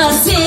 nascer.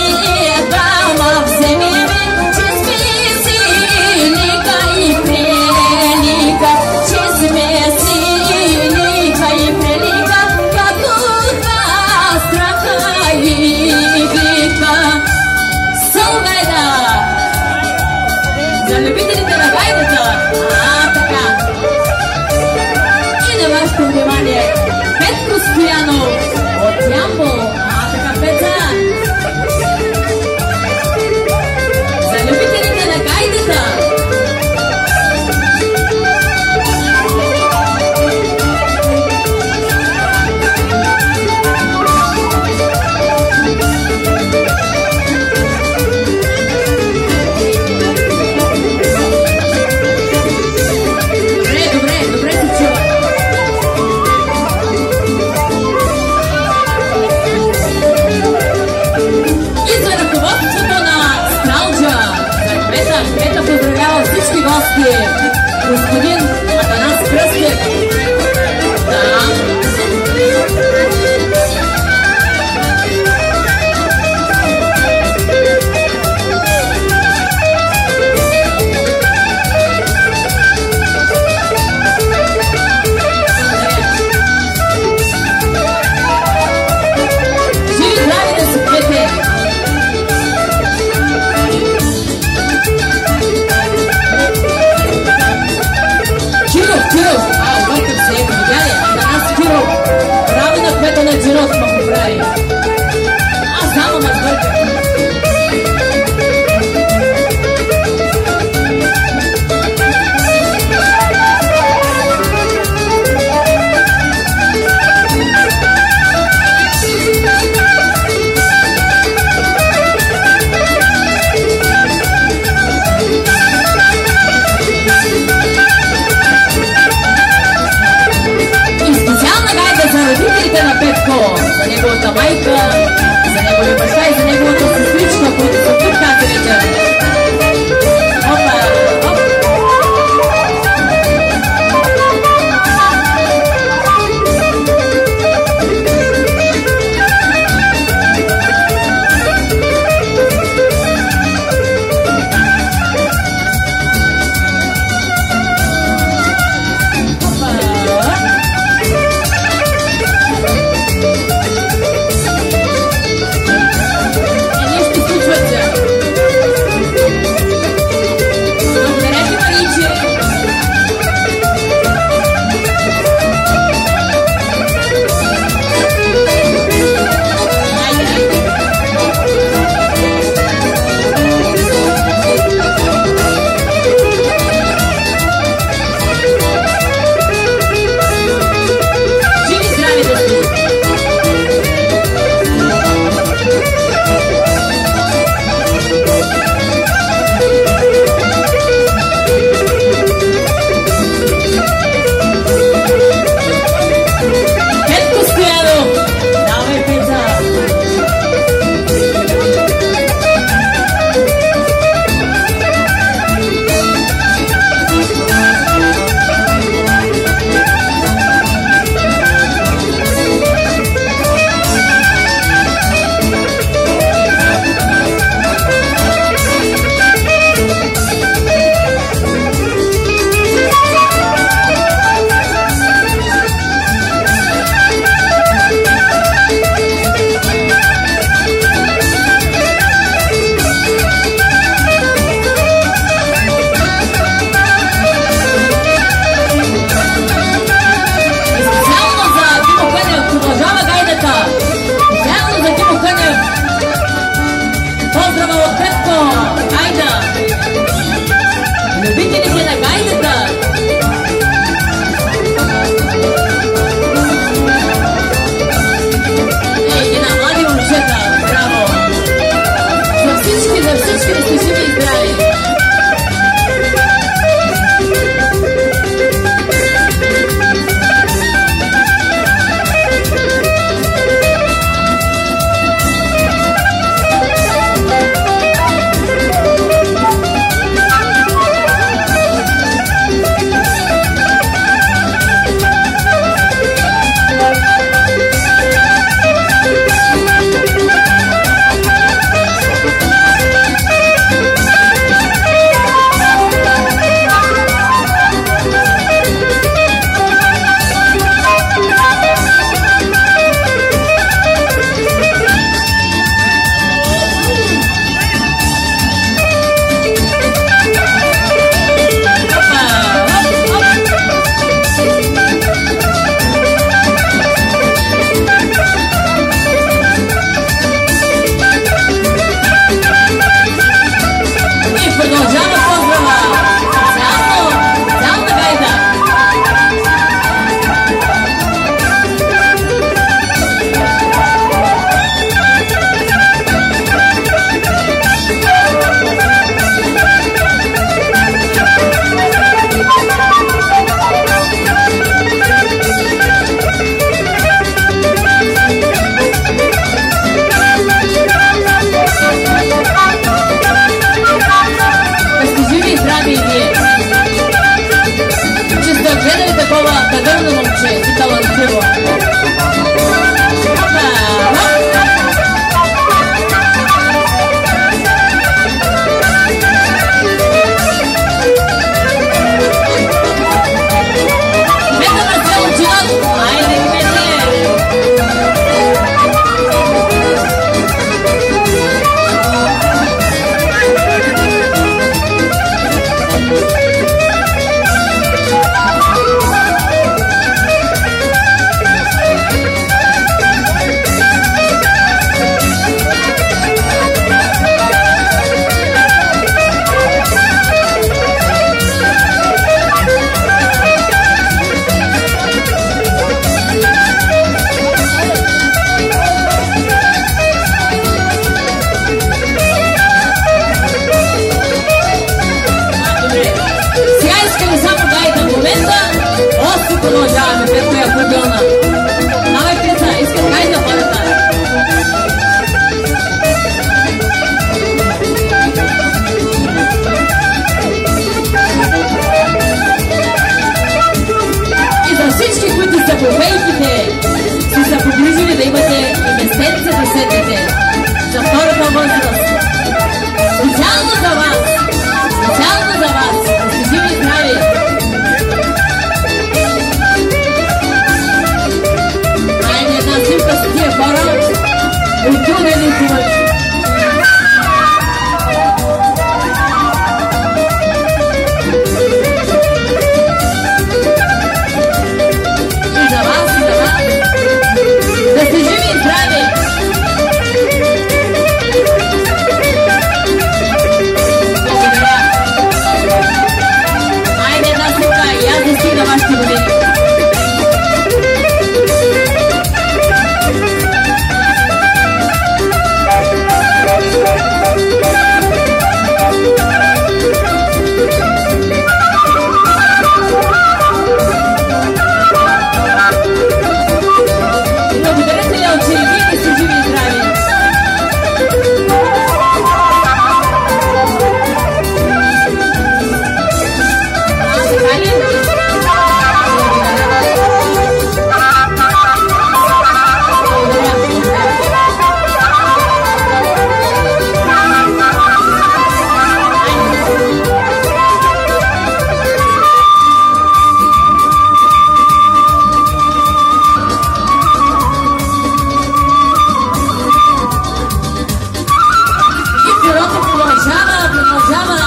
Java, primo Java.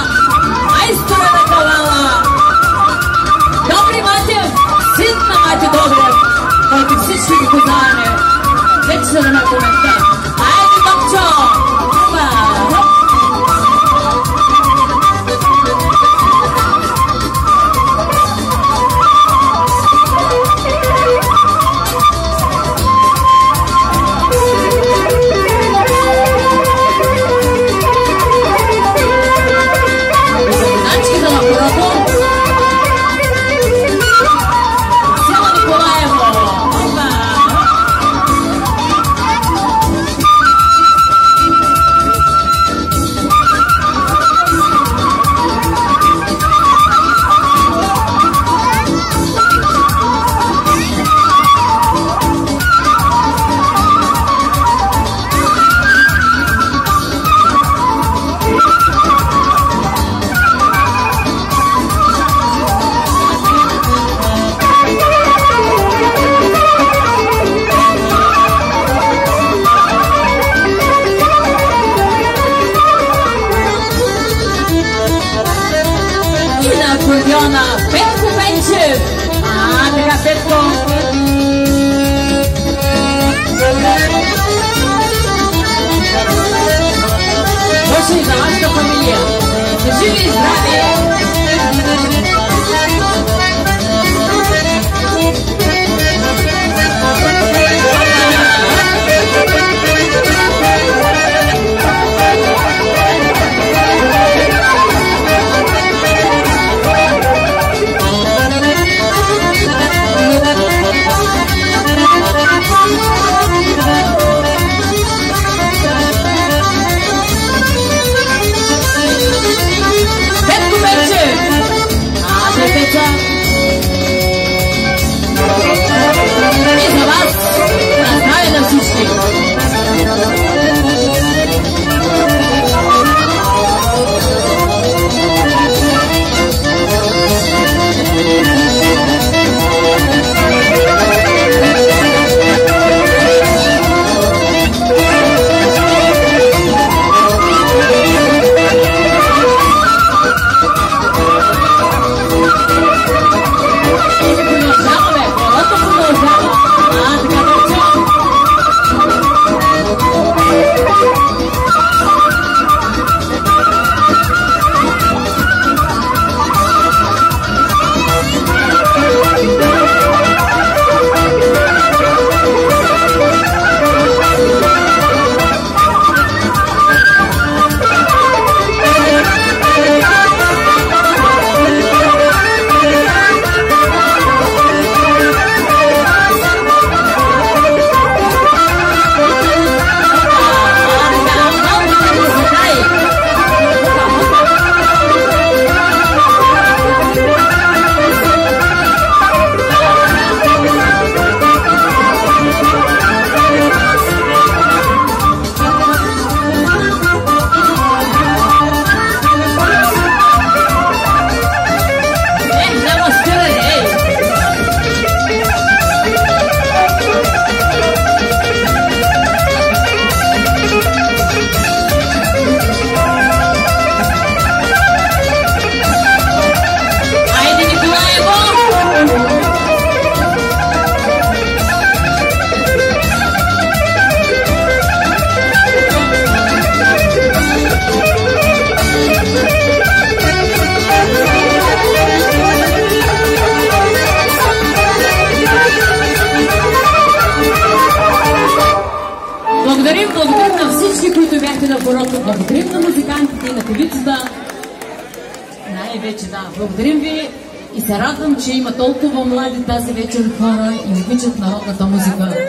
A história da cavala. Dobri Mateus, sitna Mateus Dobri. Kako se svi kuzane. Neću se da me komentar. Juliana peixe! Ah, pega Percom. Hoje, nossa família, de Juiz Brasil. че има толкова млади тази вечер хора и обичат народната музика.